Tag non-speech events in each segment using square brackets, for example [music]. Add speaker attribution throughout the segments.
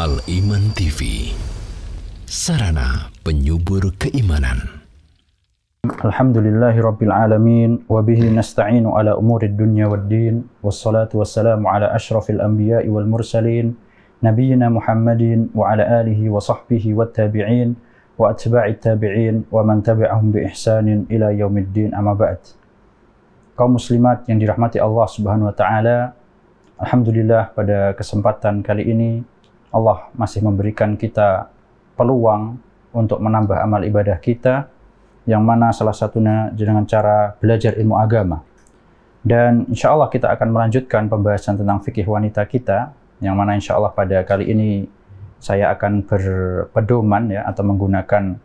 Speaker 1: Al Iman TV Sarana penyubur keimanan.
Speaker 2: Alhamdulillahi Rabbil Alamin Wabihi nasta'inu ala umuri dunya wad din Wassalatu wassalamu ala ashrafil anbiya'i wal mursalin Nabiyyina Muhammadin wa ala alihi wa sahbihi wa tabi'in Wa atba'i tabi'in Wa man tabi'ahum bi ihsanin ila yaumiddin amma ba'd. Kaum muslimat yang dirahmati Allah subhanahu wa ta'ala Alhamdulillah pada kesempatan kali ini Allah masih memberikan kita peluang untuk menambah amal ibadah kita yang mana salah satunya dengan cara belajar ilmu agama. Dan insya Allah kita akan melanjutkan pembahasan tentang fikih wanita kita yang mana insya Allah pada kali ini saya akan berpedoman ya atau menggunakan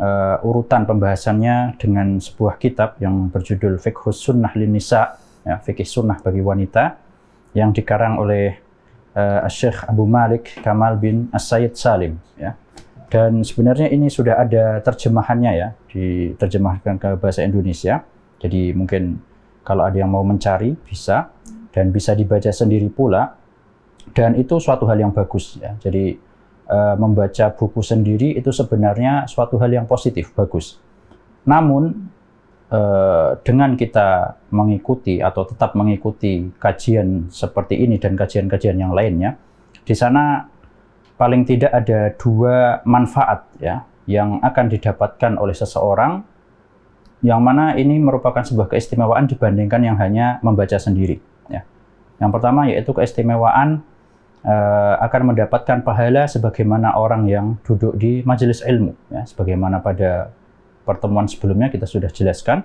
Speaker 2: uh, urutan pembahasannya dengan sebuah kitab yang berjudul Fiqhus Sunnah Linisa ya, fikih sunnah bagi wanita yang dikarang oleh uh, Syekh Abu Malik Kamal bin As-Sayyid Salim ya. Dan sebenarnya ini sudah ada terjemahannya ya, diterjemahkan ke bahasa Indonesia. Jadi mungkin kalau ada yang mau mencari bisa dan bisa dibaca sendiri pula. Dan itu suatu hal yang bagus ya. Jadi uh, membaca buku sendiri itu sebenarnya suatu hal yang positif, bagus. Namun Eh, dengan kita mengikuti atau tetap mengikuti kajian seperti ini dan kajian-kajian yang lainnya, di sana paling tidak ada dua manfaat ya yang akan didapatkan oleh seseorang yang mana ini merupakan sebuah keistimewaan dibandingkan yang hanya membaca sendiri ya. Yang pertama yaitu keistimewaan uh, akan mendapatkan pahala sebagaimana orang yang duduk di majelis ilmu ya sebagaimana pada pertemuan sebelumnya kita sudah jelaskan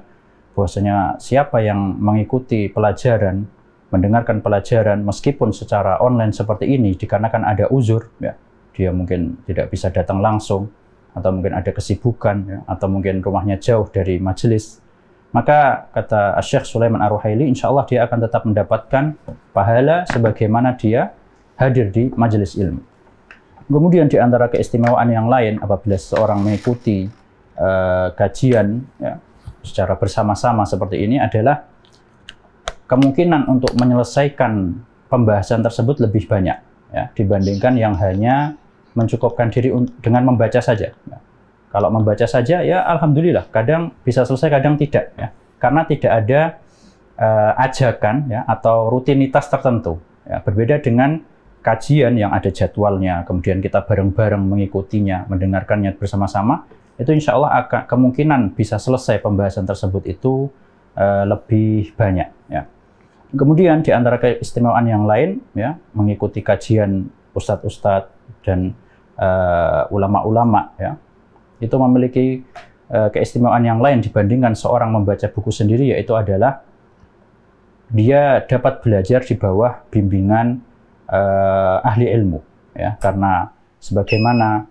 Speaker 2: bahwasanya siapa yang mengikuti pelajaran, mendengarkan pelajaran meskipun secara online seperti ini dikarenakan ada uzur ya, dia mungkin tidak bisa datang langsung atau mungkin ada kesibukan ya, atau mungkin rumahnya jauh dari majelis maka kata Syekh Sulaiman Ar-Ruhaili insya Allah dia akan tetap mendapatkan pahala sebagaimana dia hadir di majelis ilmu. Kemudian di antara keistimewaan yang lain apabila seseorang mengikuti uh, kajian ya, secara bersama-sama seperti ini adalah kemungkinan untuk menyelesaikan pembahasan tersebut lebih banyak ya dibandingkan yang hanya mencukupkan diri dengan membaca saja. Ya. Kalau membaca saja ya alhamdulillah kadang bisa selesai kadang tidak ya karena tidak ada uh, ajakan ya atau rutinitas tertentu ya berbeda dengan kajian yang ada jadwalnya kemudian kita bareng-bareng mengikutinya mendengarkannya bersama-sama itu insya Allah akan kemungkinan bisa selesai pembahasan tersebut itu uh, lebih banyak. Ya. Kemudian di antara keistimewaan yang lain, ya, mengikuti kajian ustadz-ustadz dan uh, ulama-ulama, ya, itu memiliki uh, keistimewaan yang lain dibandingkan seorang membaca buku sendiri, yaitu adalah dia dapat belajar di bawah bimbingan uh, ahli ilmu, ya, karena sebagaimana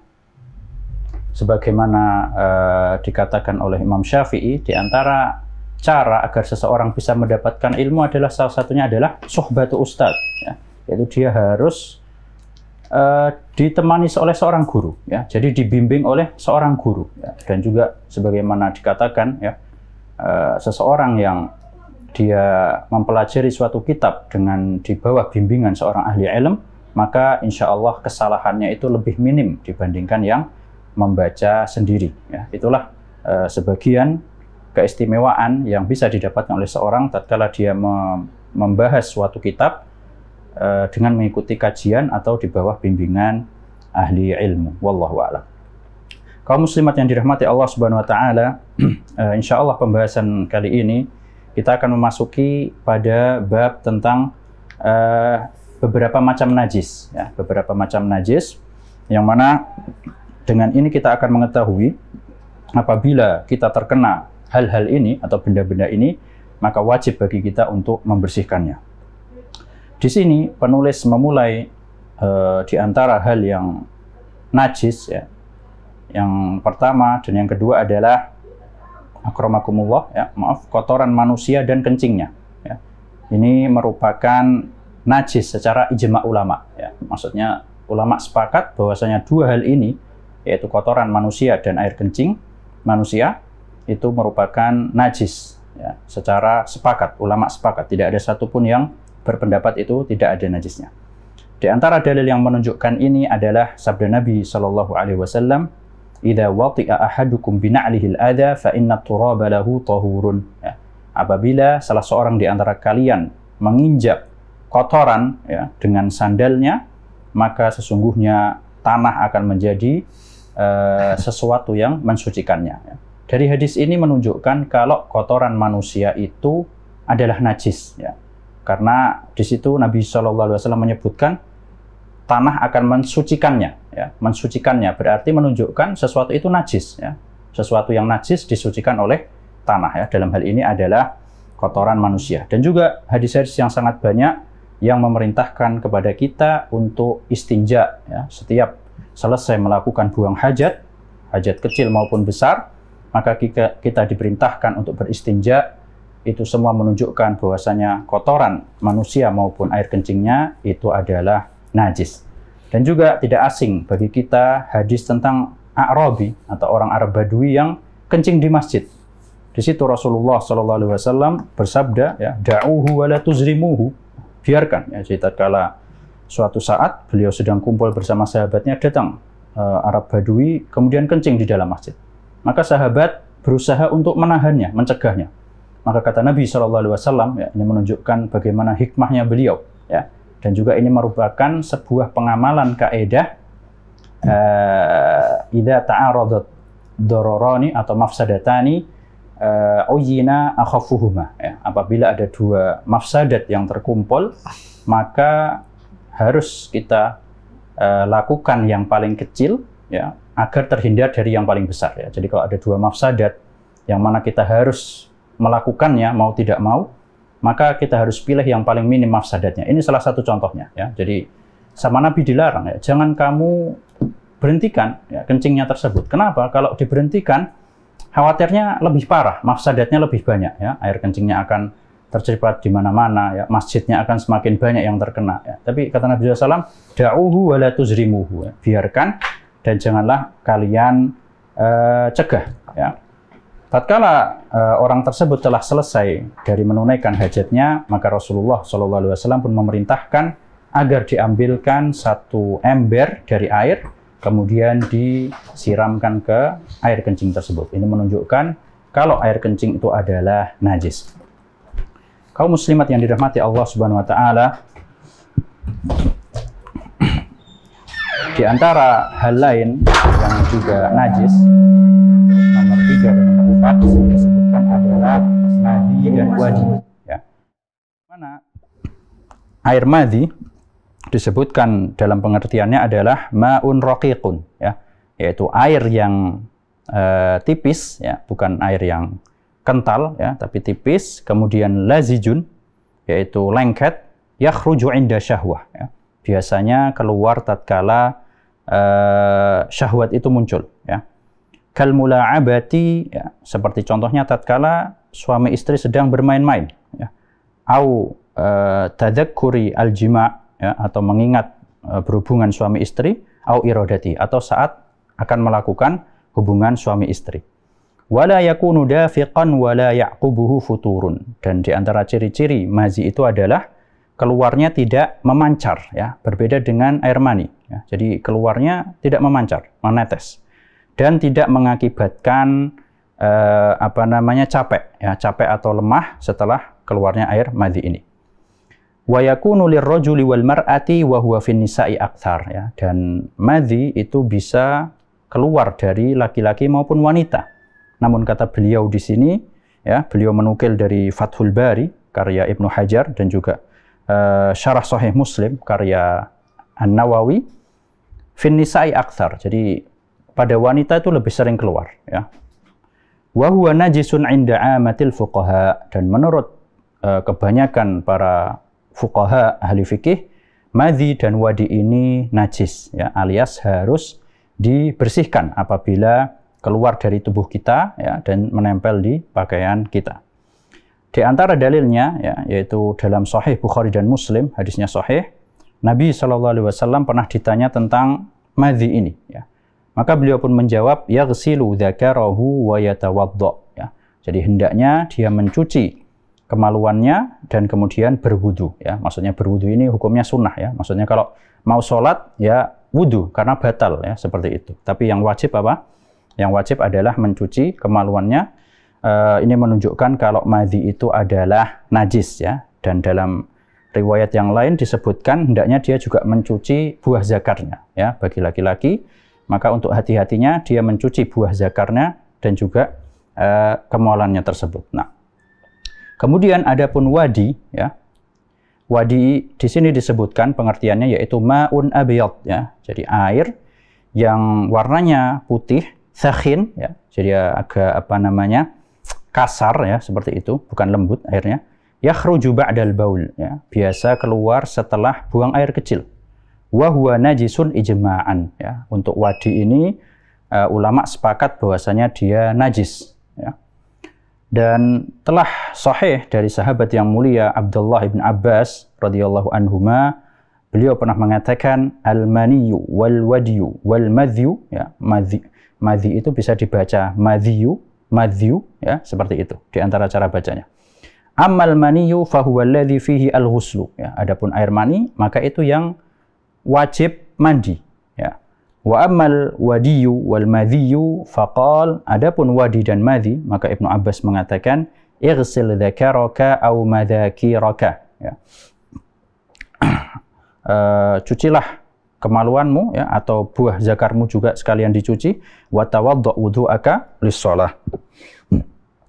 Speaker 2: sebagaimana uh, dikatakan oleh Imam Syafi'i di antara cara agar seseorang bisa mendapatkan ilmu adalah salah satunya adalah sohbatu ustadz ya. yaitu dia harus uh, ditemani oleh seorang guru ya jadi dibimbing oleh seorang guru ya. dan juga sebagaimana dikatakan ya uh, seseorang yang dia mempelajari suatu kitab dengan di bawah bimbingan seorang ahli ilm maka insya Allah kesalahannya itu lebih minim dibandingkan yang membaca sendiri. Ya, itulah uh, sebagian keistimewaan yang bisa didapatkan oleh seorang tatkala dia membahas suatu kitab uh, dengan mengikuti kajian atau di bawah bimbingan ahli ilmu. Wallahu a'lam. Kaum muslimat yang dirahmati Allah Subhanahu wa taala, [clears throat] uh, insya Allah pembahasan kali ini kita akan memasuki pada bab tentang uh, beberapa macam najis ya, beberapa macam najis yang mana dengan ini kita akan mengetahui apabila kita terkena hal-hal ini atau benda-benda ini, maka wajib bagi kita untuk membersihkannya. Di sini penulis memulai uh, di antara hal yang najis ya. Yang pertama dan yang kedua adalah akramakumullah ya, maaf kotoran manusia dan kencingnya ya. Ini merupakan najis secara ijma ulama ya. Maksudnya ulama sepakat bahwasanya dua hal ini yaitu kotoran manusia dan air kencing manusia itu merupakan najis ya, secara sepakat ulama sepakat tidak ada satupun yang berpendapat itu tidak ada najisnya Di antara dalil yang menunjukkan ini adalah sabda Nabi Shallallahu Alaihi Wasallam, "Idza wati'a ahadukum bina'lihi al-adha, fa inna turaba lahu tahurun." Ya. Apabila salah seorang di antara kalian menginjak kotoran ya, dengan sandalnya, maka sesungguhnya tanah akan menjadi uh, sesuatu yang mensucikannya. Ya. Dari hadis ini menunjukkan kalau kotoran manusia itu adalah najis. Ya. Karena di situ Nabi Shallallahu Alaihi Wasallam menyebutkan tanah akan mensucikannya ya mensucikannya berarti menunjukkan sesuatu itu najis ya sesuatu yang najis disucikan oleh tanah ya dalam hal ini adalah kotoran manusia dan juga hadis-hadis yang sangat banyak yang memerintahkan kepada kita untuk istinja ya setiap selesai melakukan buang hajat hajat kecil maupun besar maka kita, kita diperintahkan untuk beristinja itu semua menunjukkan bahwasanya kotoran manusia maupun air kencingnya itu adalah najis. Dan juga tidak asing bagi kita hadis tentang A'rabi atau orang Arab Badui yang kencing di masjid. Di situ Rasulullah Shallallahu bersabda, ya, da'uhu wa la tuzrimuhu. Biarkan. Ya, tatkala suatu saat beliau sedang kumpul bersama sahabatnya datang uh, Arab Badui kemudian kencing di dalam masjid. Maka sahabat berusaha untuk menahannya, mencegahnya. Maka kata Nabi Shallallahu Alaihi Wasallam, ya, ini menunjukkan bagaimana hikmahnya beliau. Ya, dan juga ini merupakan sebuah pengamalan kaidah uh, idza ta'aradat dororani atau mafsadatani uh, akhafuhuma ya. apabila ada dua mafsadat yang terkumpul maka harus kita uh, lakukan yang paling kecil ya agar terhindar dari yang paling besar ya jadi kalau ada dua mafsadat yang mana kita harus melakukannya mau tidak mau maka kita harus pilih yang paling minim mafsadatnya. Ini salah satu contohnya ya. Jadi sama Nabi dilarang ya, jangan kamu berhentikan ya, kencingnya tersebut. Kenapa? Kalau diberhentikan khawatirnya lebih parah, mafsadatnya lebih banyak ya. Air kencingnya akan tercepat di mana-mana ya, masjidnya akan semakin banyak yang terkena ya. Tapi kata Nabi SAW, da'uhu wa la tuzrimuhu ya. Biarkan dan janganlah kalian uh, cegah ya Tatkala uh, orang tersebut telah selesai dari menunaikan hajatnya, maka Rasulullah SAW pun memerintahkan agar diambilkan satu ember dari air, kemudian disiramkan ke air kencing tersebut. Ini menunjukkan kalau air kencing itu adalah najis. Kaum muslimat yang dirahmati Allah Subhanahu wa taala, di antara hal lain yang juga najis nomor tiga dan nomor empat disebutkan adalah madi dan wadi. Ya. Mana air madi disebutkan dalam pengertiannya adalah maun raqiqun ya yaitu air yang uh, tipis ya bukan air yang kental ya tapi tipis kemudian lazijun yaitu lengket yakhruju inda syahwah ya. Biasanya keluar tatkala uh, syahwat itu muncul ya. Kal mula'abati ya, seperti contohnya tatkala suami istri sedang bermain-main ya. Au uh, tadakkuri al-jima ya, atau mengingat uh, berhubungan suami istri au iradati atau saat akan melakukan hubungan suami istri wala yakunu dafiqan wala yaqubuhu futurun. Dan di antara ciri-ciri mazi itu adalah keluarnya tidak memancar ya. Berbeda dengan air mani ya. jadi keluarnya tidak memancar menetes. Dan tidak mengakibatkan eh, apa namanya capek ya. Capek atau lemah setelah keluarnya air madhi ini. Wa yakunu lirrajuli wal mar'ati wa huwa fin nisa'i akthar ya. Dan madhi itu bisa keluar dari laki-laki maupun wanita namun kata beliau di sini ya beliau menukil dari Fathul Bari karya Ibnu Hajar dan juga uh, Syarah Sahih Muslim karya An-Nawawi fin nisa'i akthar jadi pada wanita itu lebih sering keluar ya. Wa huwa najisun 'inda 'amatil fuqaha dan menurut uh, kebanyakan para fuqaha ahli fikih madhi dan wadi ini najis ya alias harus dibersihkan apabila keluar dari tubuh kita ya dan menempel di pakaian kita. Di antara dalilnya ya yaitu dalam Sahih Bukhari dan Muslim hadisnya sahih Nabi wasallam pernah ditanya tentang madhi ini ya. Maka beliau pun menjawab, yaghsilu dzakarahu wa yatawadda. Ya. Jadi hendaknya dia mencuci kemaluannya dan kemudian berwudu ya. Maksudnya berwudu ini hukumnya sunnah ya. Maksudnya kalau mau sholat ya wudu karena batal ya seperti itu. Tapi yang wajib apa? Yang wajib adalah mencuci kemaluannya. Uh, ini menunjukkan kalau madhi itu adalah najis ya. Dan dalam riwayat yang lain disebutkan hendaknya dia juga mencuci buah zakarnya ya bagi laki-laki. Maka untuk hati-hatinya dia mencuci buah zakarnya dan juga uh, kemaluannya tersebut. Nah, Kemudian ada pun wadi ya. Wadi di sini disebutkan pengertiannya yaitu maun abyad ya. Jadi air yang warnanya putih, sakhin ya. Jadi agak apa namanya? kasar ya seperti itu, bukan lembut airnya. Yakhruju ba'dal baul ya. Biasa keluar setelah buang air kecil. Wa huwa najisun ijma'an ya. Untuk wadi ini uh, ulama sepakat bahwasanya dia najis ya dan telah sahih dari sahabat yang mulia Abdullah bin Abbas radhiyallahu anhuma beliau pernah mengatakan al maniyu wal wadiyu wal madhyu ya madhi madhi itu bisa dibaca madhiyu madhyu ya seperti itu di antara cara bacanya. Amal maniyu fahuwa alladhi fihi al ghuslu ya. Adapun air mani maka itu yang wajib mandi ya. Wa amal wadiyu wal madhiyu faqal adapun wadi dan madhi maka Ibnu Abbas mengatakan ighsil dzakaraka au madhakiraka ya. uh, [clears throat] cucilah kemaluanmu ya atau buah zakarmu juga sekalian dicuci wa tawaddu wudu'aka lis-shalah.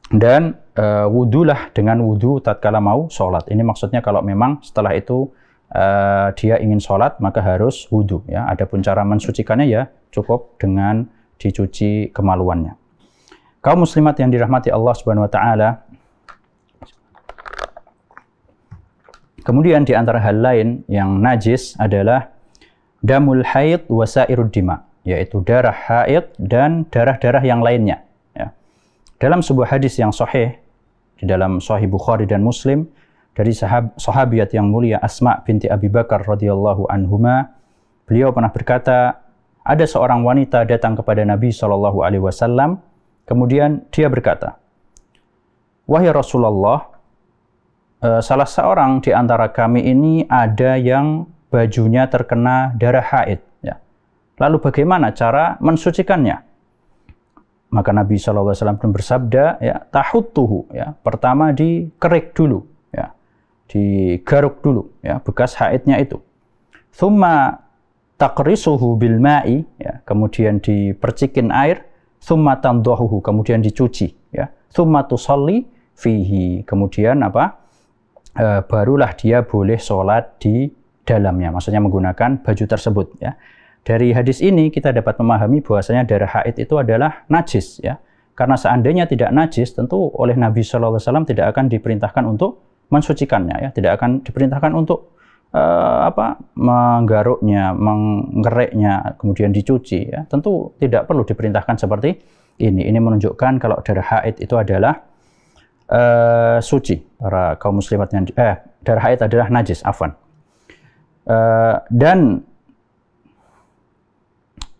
Speaker 2: Dan uh, wudulah dengan wudu tatkala mau sholat. Ini maksudnya kalau memang setelah itu uh, dia ingin sholat maka harus wudhu ya. Adapun cara mensucikannya ya cukup dengan dicuci kemaluannya. Kaum muslimat yang dirahmati Allah Subhanahu wa taala. Kemudian di antara hal lain yang najis adalah damul haid wasairud dima, yaitu darah haid dan darah-darah yang lainnya. Ya. Dalam sebuah hadis yang sahih di dalam Sahih Bukhari dan Muslim dari sahab, sahabiat yang mulia Asma binti Abi Bakar radhiyallahu anhuma beliau pernah berkata ada seorang wanita datang kepada Nabi Shallallahu alaihi wasallam kemudian dia berkata wahai Rasulullah uh, salah seorang di antara kami ini ada yang bajunya terkena darah haid ya lalu bagaimana cara mensucikannya maka Nabi Alaihi Wasallam bersabda ya tahuttuhu ya pertama dikerik dulu digaruk dulu ya bekas haidnya itu. Thumma taqrisuhu bil ma'i ya, kemudian dipercikin air, thumma tandahuhu kemudian dicuci ya. Thumma tusalli fihi. Kemudian apa? E, barulah dia boleh sholat di dalamnya, maksudnya menggunakan baju tersebut ya. Dari hadis ini kita dapat memahami bahwasanya darah haid itu adalah najis ya. Karena seandainya tidak najis, tentu oleh Nabi Shallallahu Alaihi Wasallam tidak akan diperintahkan untuk mensucikannya ya, tidak akan diperintahkan untuk uh, apa menggaruknya, mengereknya, kemudian dicuci ya. Tentu tidak perlu diperintahkan seperti ini. Ini menunjukkan kalau darah haid itu adalah uh, suci para kaum muslimat yang eh darah haid adalah najis, afwan. Uh, dan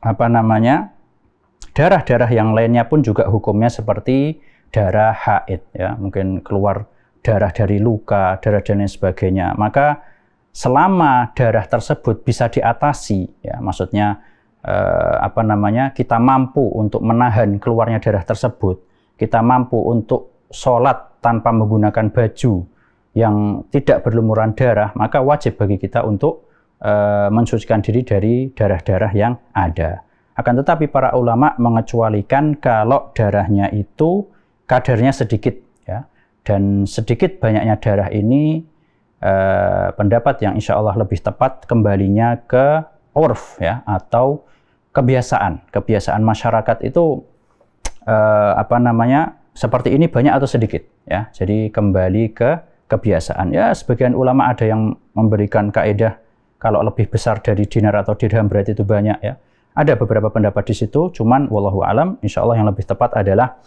Speaker 2: apa namanya? darah-darah yang lainnya pun juga hukumnya seperti darah haid ya, mungkin keluar darah dari luka, darah dan lain sebagainya. Maka selama darah tersebut bisa diatasi, ya maksudnya eh, apa namanya kita mampu untuk menahan keluarnya darah tersebut, kita mampu untuk sholat tanpa menggunakan baju yang tidak berlumuran darah, maka wajib bagi kita untuk eh, mensucikan diri dari darah-darah yang ada. Akan tetapi para ulama mengecualikan kalau darahnya itu kadarnya sedikit, ya. Dan sedikit banyaknya darah ini eh, pendapat yang insya Allah lebih tepat kembalinya ke urf ya atau kebiasaan. Kebiasaan masyarakat itu eh, apa namanya seperti ini banyak atau sedikit ya. Jadi kembali ke kebiasaan ya sebagian ulama ada yang memberikan kaidah kalau lebih besar dari dinar atau dirham berarti itu banyak ya ada beberapa pendapat di situ cuman wallahu alam insya Allah yang lebih tepat adalah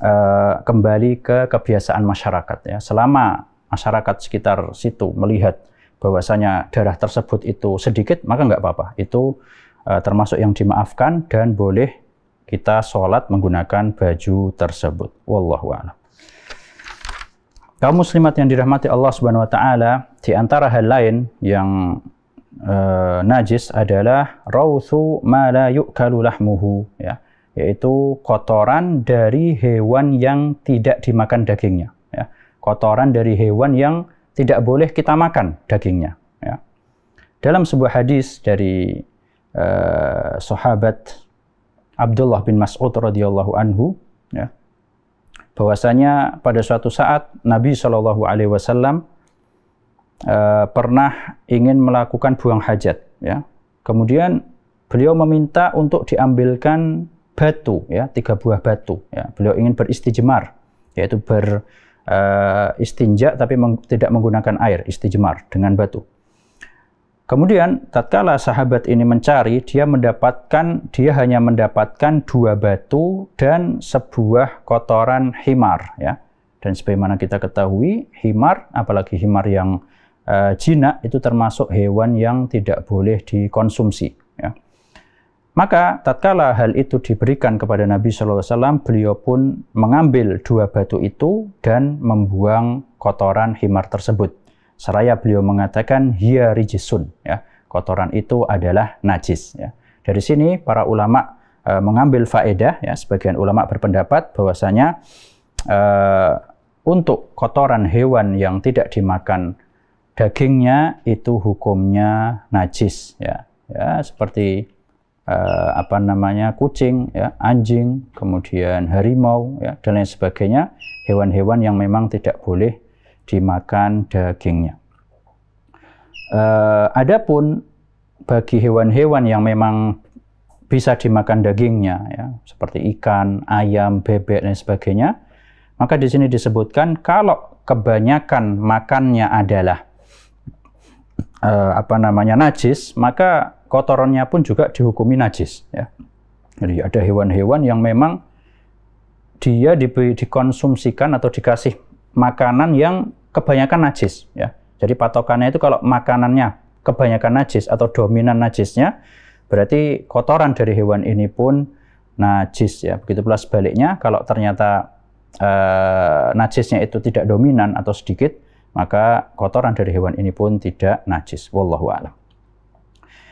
Speaker 2: uh, kembali ke kebiasaan masyarakat ya. Selama masyarakat sekitar situ melihat bahwasanya darah tersebut itu sedikit, maka nggak apa-apa. Itu uh, termasuk yang dimaafkan dan boleh kita sholat menggunakan baju tersebut. Wallahu a'lam. Kaum muslimat yang dirahmati Allah Subhanahu wa taala, di antara hal lain yang uh, najis adalah rauthu ma la yu'kalu lahmuhu ya, yaitu kotoran dari hewan yang tidak dimakan dagingnya ya. Kotoran dari hewan yang tidak boleh kita makan dagingnya ya. Dalam sebuah hadis dari uh, sahabat Abdullah bin Mas'ud radhiyallahu anhu ya, bahwasanya pada suatu saat Nabi Shallallahu Alaihi Wasallam uh, pernah ingin melakukan buang hajat, ya. Kemudian beliau meminta untuk diambilkan batu, ya, tiga buah batu. Ya. Beliau ingin beristijmar, yaitu beristinja eh, uh, tapi meng tidak menggunakan air, istijmar dengan batu. Kemudian tatkala sahabat ini mencari, dia mendapatkan dia hanya mendapatkan dua batu dan sebuah kotoran himar ya. Dan sebagaimana kita ketahui, himar apalagi himar yang uh, jinak itu termasuk hewan yang tidak boleh dikonsumsi ya. Maka tatkala hal itu diberikan kepada Nabi SAW, beliau pun mengambil dua batu itu dan membuang kotoran himar tersebut seraya beliau mengatakan hiya rijisun ya. Kotoran itu adalah najis ya. Dari sini para ulama e, mengambil faedah ya sebagian ulama berpendapat bahwasanya e, untuk kotoran hewan yang tidak dimakan dagingnya itu hukumnya najis ya. Ya seperti e, apa namanya kucing ya anjing kemudian harimau ya dan lain sebagainya hewan-hewan yang memang tidak boleh dimakan dagingnya. Uh, adapun bagi hewan-hewan yang memang bisa dimakan dagingnya, ya, seperti ikan, ayam, bebek dan sebagainya, maka di sini disebutkan kalau kebanyakan makannya adalah uh, apa namanya najis, maka kotorannya pun juga dihukumi najis. Ya. Jadi ada hewan-hewan yang memang dia di, dikonsumsikan atau dikasih makanan yang kebanyakan najis ya. Jadi patokannya itu kalau makanannya kebanyakan najis atau dominan najisnya berarti kotoran dari hewan ini pun najis ya. Begitu pula sebaliknya kalau ternyata eh, najisnya itu tidak dominan atau sedikit maka kotoran dari hewan ini pun tidak najis. Wallahu a'lam.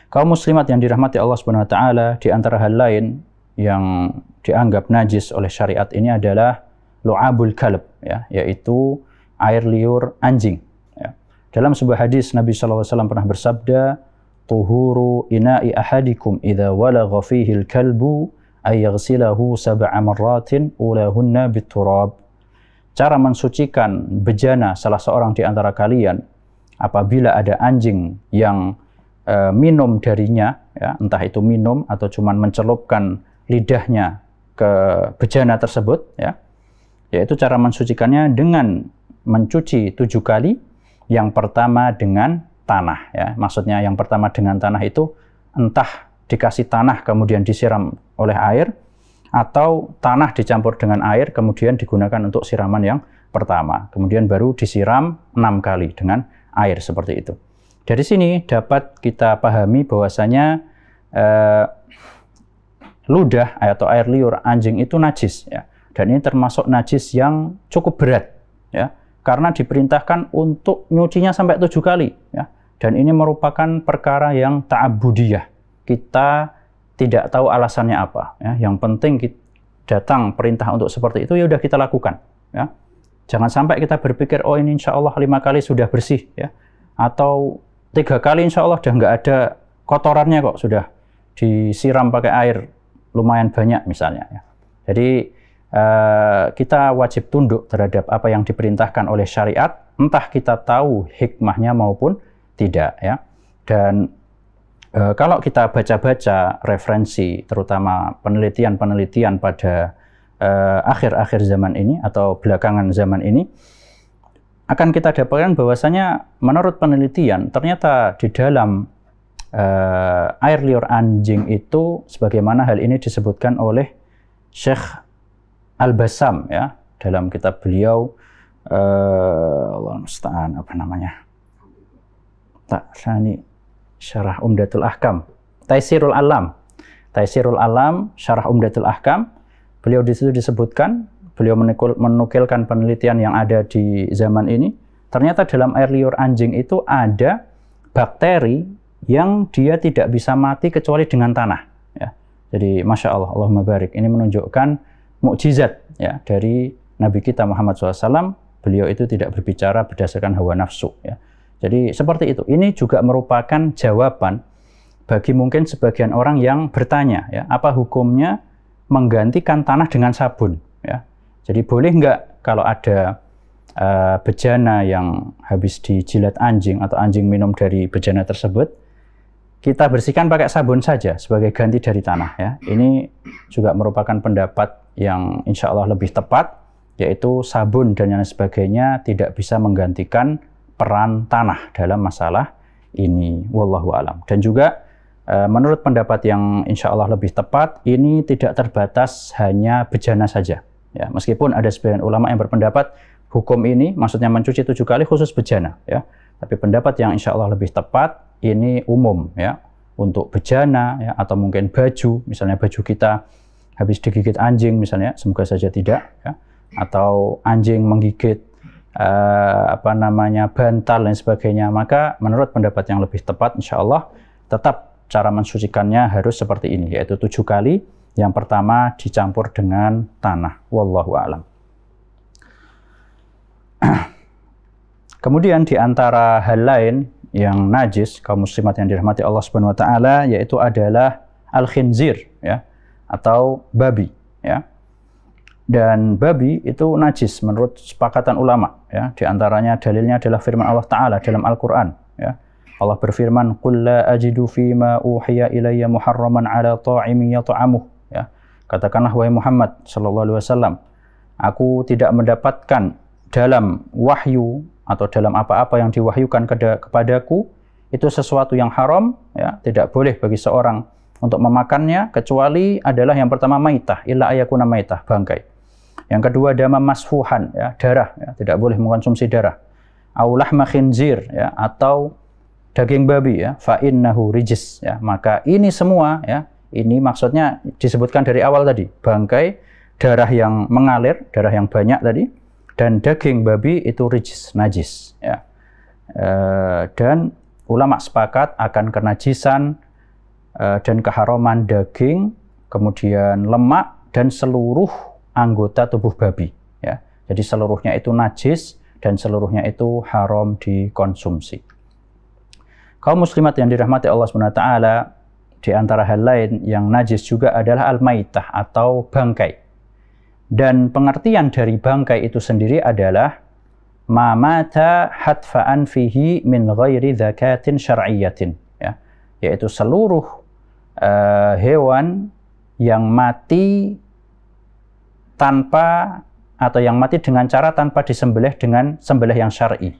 Speaker 2: Kaum muslimat yang dirahmati Allah Subhanahu wa taala di antara hal lain yang dianggap najis oleh syariat ini adalah lu'abul kalb ya, yaitu air liur anjing. Ya. Dalam sebuah hadis Nabi SAW pernah bersabda, "Tuhuru ina'i ahadikum idza walagha fihi al-kalbu ay yaghsilahu sab'a marratin ulahunna biturab." Cara mensucikan bejana salah seorang di antara kalian apabila ada anjing yang e, minum darinya, ya, entah itu minum atau cuma mencelupkan lidahnya ke bejana tersebut, ya, yaitu cara mensucikannya dengan mencuci tujuh kali. Yang pertama dengan tanah, ya. Maksudnya yang pertama dengan tanah itu entah dikasih tanah kemudian disiram oleh air atau tanah dicampur dengan air kemudian digunakan untuk siraman yang pertama. Kemudian baru disiram enam kali dengan air seperti itu. Dari sini dapat kita pahami bahwasanya eh, ludah atau air liur anjing itu najis ya. Dan ini termasuk najis yang cukup berat ya. Karena diperintahkan untuk nyucinya sampai tujuh kali ya. Dan ini merupakan perkara yang ta'abudiyah. Kita tidak tahu alasannya apa ya. Yang penting kita datang perintah untuk seperti itu ya udah kita lakukan ya. Jangan sampai kita berpikir oh ini insya Allah lima kali sudah bersih ya. Atau tiga kali insya Allah udah nggak ada kotorannya kok sudah disiram pakai air lumayan banyak misalnya ya. Jadi Eh, kita wajib tunduk terhadap apa yang diperintahkan oleh syariat, entah kita tahu hikmahnya maupun tidak ya. Dan uh, kalau kita baca-baca referensi, terutama penelitian-penelitian pada eh, akhir-akhir uh, zaman ini atau belakangan zaman ini, akan kita dapatkan bahwasanya menurut penelitian ternyata di dalam air liur anjing itu sebagaimana hal ini disebutkan oleh Syekh Al-Basam ya dalam kitab beliau Allah musta'an apa namanya tak sani syarah Umdatul Ahkam Taisirul Alam Taisirul Alam syarah Umdatul Ahkam beliau di situ disebutkan beliau menukil, menukilkan penelitian yang ada di zaman ini, ternyata dalam air liur anjing itu ada bakteri yang dia tidak bisa mati kecuali dengan tanah. Ya. Jadi masya Allah, Allahumma barik. Ini menunjukkan mukjizat ya dari Nabi kita Muhammad SAW. Beliau itu tidak berbicara berdasarkan hawa nafsu. Ya. Jadi seperti itu. Ini juga merupakan jawaban bagi mungkin sebagian orang yang bertanya, ya, apa hukumnya menggantikan tanah dengan sabun? Ya. Jadi boleh nggak kalau ada uh, bejana yang habis dijilat anjing atau anjing minum dari bejana tersebut, kita bersihkan pakai sabun saja sebagai ganti dari tanah. Ya. Ini juga merupakan pendapat yang insya Allah lebih tepat, yaitu sabun dan lain sebagainya tidak bisa menggantikan peran tanah dalam masalah ini. Wallahu alam. Dan juga Eh, menurut pendapat yang insya Allah lebih tepat, ini tidak terbatas hanya bejana saja. Ya, meskipun ada sebagian ulama yang berpendapat hukum ini maksudnya mencuci tujuh kali khusus bejana. Ya, tapi pendapat yang insya Allah lebih tepat ini umum ya untuk bejana ya, atau mungkin baju, misalnya baju kita habis digigit anjing misalnya, semoga saja tidak ya, atau anjing menggigit uh, apa namanya bantal dan sebagainya, maka menurut pendapat yang lebih tepat insya Allah tetap cara mensucikannya harus seperti ini, yaitu tujuh kali. Yang pertama dicampur dengan tanah. Wallahu a'lam. [clears throat] Kemudian di antara hal lain yang najis kaum muslimat yang dirahmati Allah Subhanahu wa taala yaitu adalah al-khinzir ya atau babi ya. Dan babi itu najis menurut sepakatan ulama ya. Di antaranya dalilnya adalah firman Allah taala dalam Al-Qur'an ya. Allah berfirman, "Qul la ajidu ma uhiya ilayya muharraman 'ala ta'imin yat'amuh." Ya. Katakanlah wahai Muhammad sallallahu alaihi wasallam, aku tidak mendapatkan dalam wahyu atau dalam apa-apa yang diwahyukan kepadaku itu sesuatu yang haram, ya, tidak boleh bagi seorang untuk memakannya kecuali adalah yang pertama maitah, illa ayakuna maitah, bangkai. Yang kedua dama masfuhan, ya, darah, ya, tidak boleh mengkonsumsi darah. Aulah khinzir, ya, atau daging babi ya fa innahu rijis ya maka ini semua ya ini maksudnya disebutkan dari awal tadi bangkai darah yang mengalir darah yang banyak tadi dan daging babi itu rijis najis ya e, dan ulama sepakat akan kenajisan dan keharaman daging kemudian lemak dan seluruh anggota tubuh babi ya jadi seluruhnya itu najis dan seluruhnya itu haram dikonsumsi Kaum muslimat yang dirahmati Allah SWT, di antara hal lain yang najis juga adalah al-maitah atau bangkai. Dan pengertian dari bangkai itu sendiri adalah ma mata hatfa'an fihi min ghairi zakatin syar'iyyatin. Ya. Yaitu seluruh uh, hewan yang mati tanpa atau yang mati dengan cara tanpa disembelih dengan sembelih yang syar'i.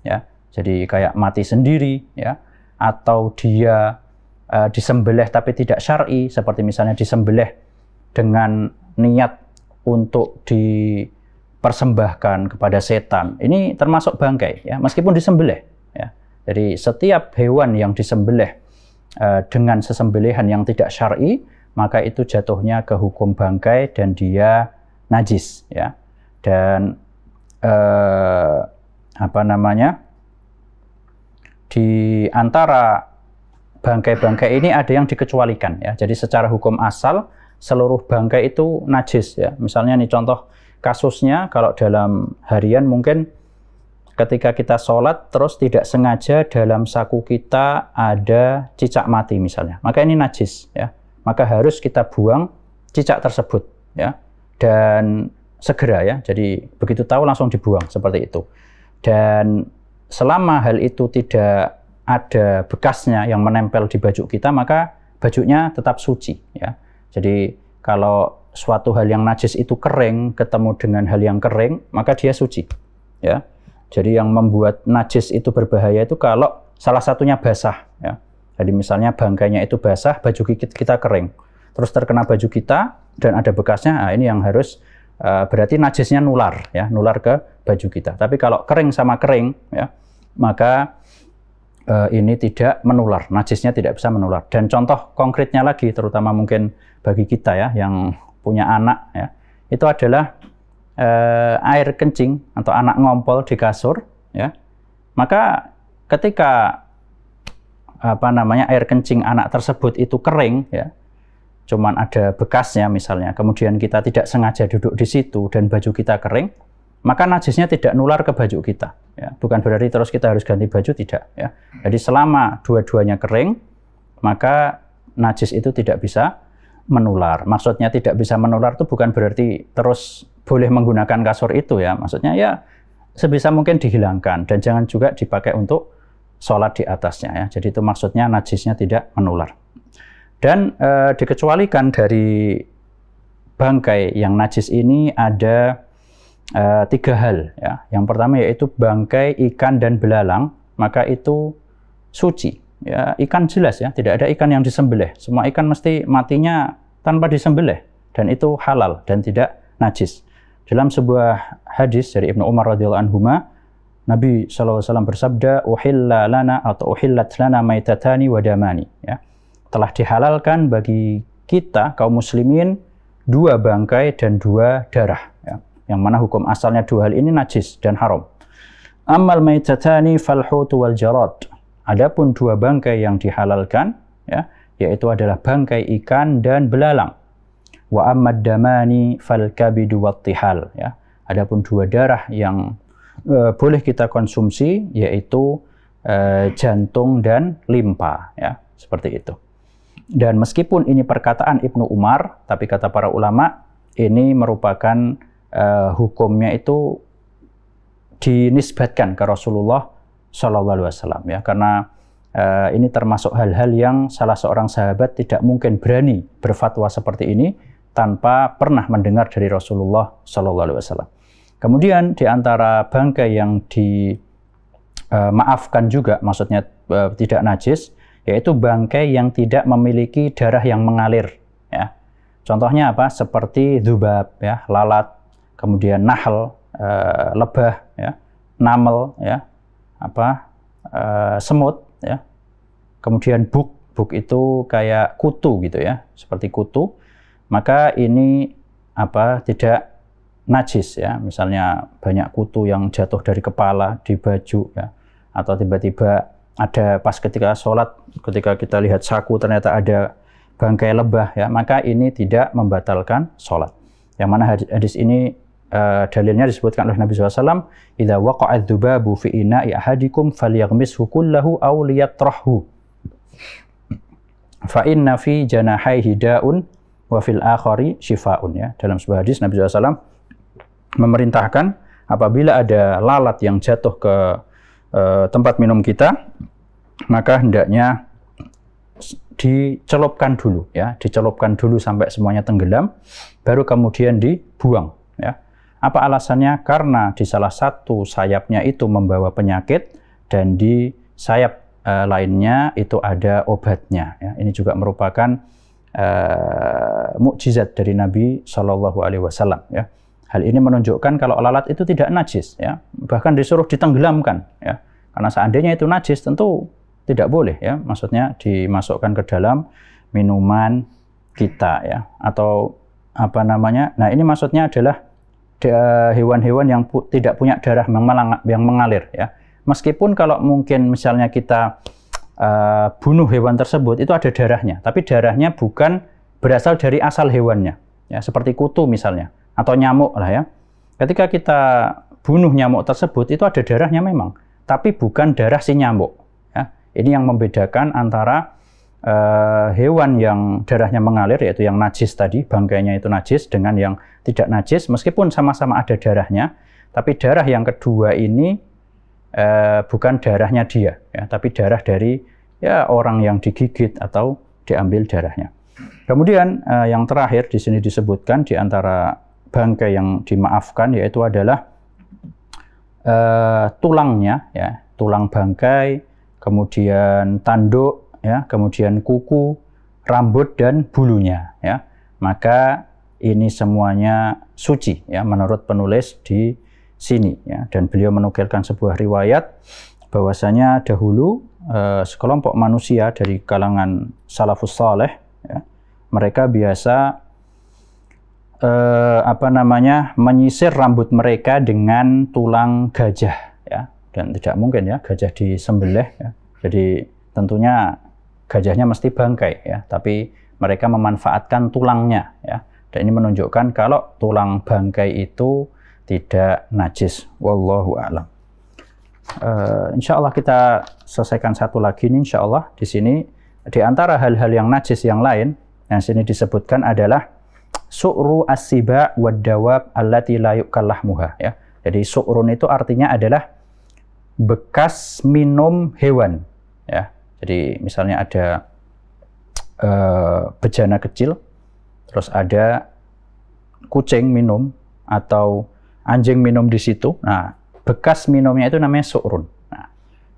Speaker 2: Ya. Jadi kayak mati sendiri, ya atau dia uh, disembelih tapi tidak syar'i seperti misalnya disembelih dengan niat untuk dipersembahkan kepada setan ini termasuk bangkai ya meskipun disembelih ya jadi setiap hewan yang disembelih dengan sesembelihan yang tidak syar'i maka itu jatuhnya ke hukum bangkai dan dia najis ya dan uh, apa namanya di antara bangkai-bangkai ini ada yang dikecualikan ya. Jadi secara hukum asal seluruh bangkai itu najis ya. Misalnya nih contoh kasusnya kalau dalam harian mungkin ketika kita sholat terus tidak sengaja dalam saku kita ada cicak mati misalnya. Maka ini najis ya. Maka harus kita buang cicak tersebut ya. Dan segera ya. Jadi begitu tahu langsung dibuang seperti itu. Dan selama hal itu tidak ada bekasnya yang menempel di baju kita, maka bajunya tetap suci. Ya. Jadi kalau suatu hal yang najis itu kering ketemu dengan hal yang kering, maka dia suci. Ya. Jadi yang membuat najis itu berbahaya itu kalau salah satunya basah. Ya. Jadi misalnya bangkainya itu basah, baju kita kering, terus terkena baju kita dan ada bekasnya, nah ini yang harus uh, berarti najisnya nular, ya, nular ke baju kita. Tapi kalau kering sama kering, ya, maka uh, ini tidak menular, najisnya tidak bisa menular. Dan contoh konkretnya lagi, terutama mungkin bagi kita ya yang punya anak ya, itu adalah uh, air kencing atau anak ngompol di kasur, ya, maka ketika apa namanya air kencing anak tersebut itu kering, ya, cuman ada bekasnya misalnya, kemudian kita tidak sengaja duduk di situ dan baju kita kering, maka najisnya tidak nular ke baju kita. Ya. Bukan berarti terus kita harus ganti baju, tidak. Ya. Jadi selama dua-duanya kering, maka najis itu tidak bisa menular. Maksudnya tidak bisa menular itu bukan berarti terus boleh menggunakan kasur itu ya. Maksudnya ya sebisa mungkin dihilangkan dan jangan juga dipakai untuk sholat di atasnya ya. Jadi itu maksudnya najisnya tidak menular. Dan e, dikecualikan dari bangkai yang najis ini ada e, tiga hal ya. Yang pertama yaitu bangkai ikan dan belalang, maka itu suci. Ya, ikan jelas ya, tidak ada ikan yang disembelih. Semua ikan mesti matinya tanpa disembelih dan itu halal dan tidak najis. Dalam sebuah hadis dari Ibnu Umar radhiyallahu anhu, Nabi SAW bersabda, "Uhilla lana atau uhillat lana maitatani wa damani." Ya. Telah dihalalkan bagi kita kaum muslimin dua bangkai dan dua darah, ya. Yang mana hukum asalnya dua hal ini najis dan haram. Amal maitatani fal wal jarad. Adapun dua bangkai yang dihalalkan, ya, yaitu adalah bangkai ikan dan belalang wa ammad damani fal kabidu wattihal ya. Adapun dua darah yang uh, boleh kita konsumsi yaitu uh, jantung dan limpa ya. Seperti itu. Dan meskipun ini perkataan Ibnu Umar tapi kata para ulama ini merupakan uh, hukumnya itu dinisbatkan ke Rasulullah Shallallahu Alaihi Wasallam ya. Karena uh, ini termasuk hal-hal yang salah seorang sahabat tidak mungkin berani berfatwa seperti ini tanpa pernah mendengar dari Rasulullah Shallallahu Alaihi Wasallam. Kemudian di antara bangkai yang dimaafkan uh, juga, maksudnya uh, tidak najis, yaitu bangkai yang tidak memiliki darah yang mengalir. Ya. Contohnya apa? Seperti dubab, ya, lalat, kemudian nahal, uh, lebah, ya, namel, ya, apa, semut, ya, kemudian buk, buk itu kayak kutu gitu ya, seperti kutu maka ini apa tidak najis ya. Misalnya banyak kutu yang jatuh dari kepala di baju ya. Atau tiba-tiba ada pas ketika sholat ketika kita lihat saku ternyata ada bangkai lebah ya maka ini tidak membatalkan sholat. Yang mana hadis ini uh, dalilnya disebutkan oleh Nabi SAW idza waqa'ad dzubabu fi ina'i ahadikum falyaghmishu kullahu aw liyatrahu fa inna fi janahaihi da'un wa fil akhari syifaun ya. Dalam sebuah hadis Nabi SAW memerintahkan apabila ada lalat yang jatuh ke uh, tempat minum kita, maka hendaknya dicelupkan dulu ya, dicelupkan dulu sampai semuanya tenggelam, baru kemudian dibuang ya. Apa alasannya? Karena di salah satu sayapnya itu membawa penyakit dan di sayap uh, lainnya itu ada obatnya ya. Ini juga merupakan uh, mukjizat dari Nabi Shallallahu Alaihi Wasallam ya. Hal ini menunjukkan kalau lalat itu tidak najis ya, bahkan disuruh ditenggelamkan ya. Karena seandainya itu najis tentu tidak boleh ya, maksudnya dimasukkan ke dalam minuman kita ya atau apa namanya. Nah, ini maksudnya adalah hewan-hewan yang pu tidak punya darah yang mengalir ya. Meskipun kalau mungkin misalnya kita uh, bunuh hewan tersebut itu ada darahnya, tapi darahnya bukan berasal dari asal hewannya, ya seperti kutu misalnya atau nyamuk lah ya. Ketika kita bunuh nyamuk tersebut itu ada darahnya memang, tapi bukan darah si nyamuk. Ya. Ini yang membedakan antara uh, hewan yang darahnya mengalir yaitu yang najis tadi, bangkainya itu najis dengan yang tidak najis meskipun sama-sama ada darahnya, tapi darah yang kedua ini eh, bukan darahnya dia, ya, tapi darah dari ya orang yang digigit atau diambil darahnya. Kemudian eh, yang terakhir di sini disebutkan di antara bangkai yang dimaafkan yaitu adalah eh, tulangnya, ya, tulang bangkai, kemudian tanduk, ya, kemudian kuku, rambut dan bulunya, ya. Maka ini semuanya suci, ya, menurut penulis di sini ya dan beliau menukilkan sebuah riwayat bahwasanya dahulu eh, sekelompok manusia dari kalangan salafus saleh ya, mereka biasa eh, apa namanya menyisir rambut mereka dengan tulang gajah ya dan tidak mungkin ya gajah disembelih ya. Jadi tentunya gajahnya mesti bangkai ya, tapi mereka memanfaatkan tulangnya ya. Dan ini menunjukkan kalau tulang bangkai itu tidak najis. Wallahu a'lam. Uh, insya Allah kita selesaikan satu lagi nih insya Allah di sini di antara hal-hal yang najis yang lain yang sini disebutkan adalah su'ru as-siba wad dawab allati la yukalahmuha ya. Jadi su'run itu artinya adalah bekas minum hewan ya. Jadi misalnya ada uh, bejana kecil terus ada kucing minum atau anjing minum di situ. Nah, bekas minumnya itu namanya su'run. Nah,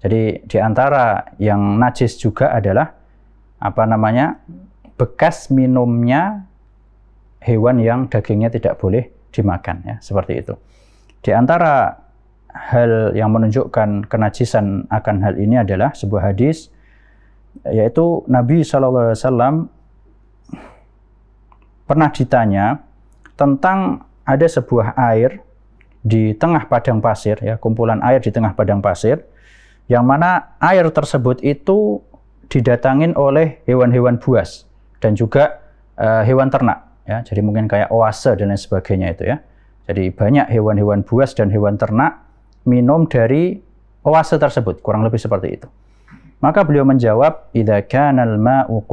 Speaker 2: jadi di antara yang najis juga adalah apa namanya? bekas minumnya hewan yang dagingnya tidak boleh dimakan ya, seperti itu. Di antara hal yang menunjukkan kenajisan akan hal ini adalah sebuah hadis yaitu Nabi SAW pernah ditanya tentang ada sebuah air di tengah padang pasir, ya, kumpulan air di tengah padang pasir, yang mana air tersebut itu didatangin oleh hewan-hewan buas dan juga uh, hewan ternak, ya. Jadi mungkin kayak oase dan lain sebagainya itu ya. Jadi banyak hewan-hewan buas dan hewan ternak minum dari oase tersebut, kurang lebih seperti itu. Maka beliau menjawab, "Idza kana al-ma'u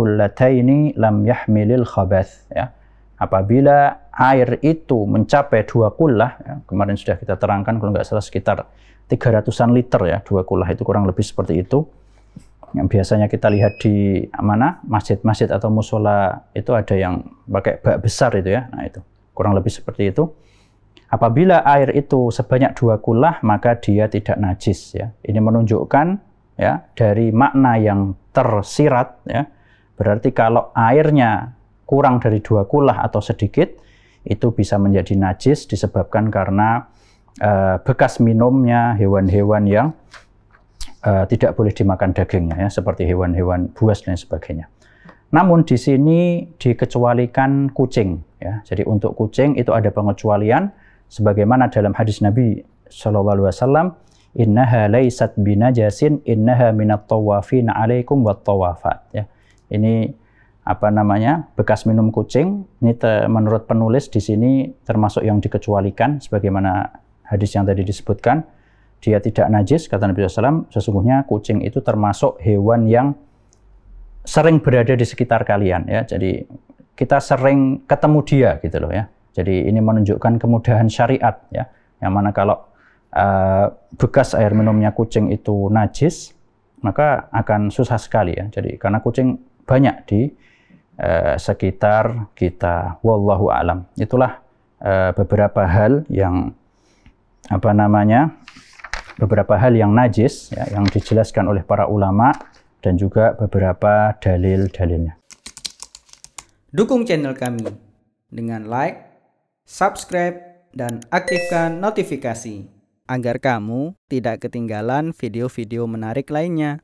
Speaker 2: lam yahmilil khabath." Ya apabila air itu mencapai dua kulah, ya, kemarin sudah kita terangkan kalau nggak salah sekitar 300-an liter ya, dua kulah itu kurang lebih seperti itu. Yang biasanya kita lihat di mana masjid-masjid atau musola itu ada yang pakai bak besar itu ya, nah itu kurang lebih seperti itu. Apabila air itu sebanyak dua kulah maka dia tidak najis ya. Ini menunjukkan ya dari makna yang tersirat ya. Berarti kalau airnya kurang dari dua kulah atau sedikit, itu bisa menjadi najis disebabkan karena uh, bekas minumnya hewan-hewan yang uh, tidak boleh dimakan dagingnya, ya, seperti hewan-hewan buas dan sebagainya. Namun di sini dikecualikan kucing, ya. Jadi untuk kucing itu ada pengecualian, sebagaimana dalam hadis Nabi Shallallahu Alaihi Wasallam, innaha laysat binajasin innaha minat tawafin alaikum wat tawafat. Ya. Ini apa namanya bekas minum kucing. Ini te, menurut penulis di sini termasuk yang dikecualikan sebagaimana hadis yang tadi disebutkan. Dia tidak najis kata Nabi SAW sesungguhnya kucing itu termasuk hewan yang sering berada di sekitar kalian ya. Jadi kita sering ketemu dia gitu loh ya. Jadi ini menunjukkan kemudahan syariat ya. Yang mana kalau uh, bekas air minumnya kucing itu najis maka akan susah sekali ya. Jadi karena kucing banyak di eh, sekitar kita. Wallahu alam. Itulah eh, beberapa hal yang apa namanya? beberapa hal yang najis ya, yang dijelaskan oleh para ulama dan juga beberapa dalil-dalilnya.
Speaker 3: Dukung channel kami dengan like, subscribe, dan aktifkan notifikasi agar kamu tidak ketinggalan video-video menarik lainnya.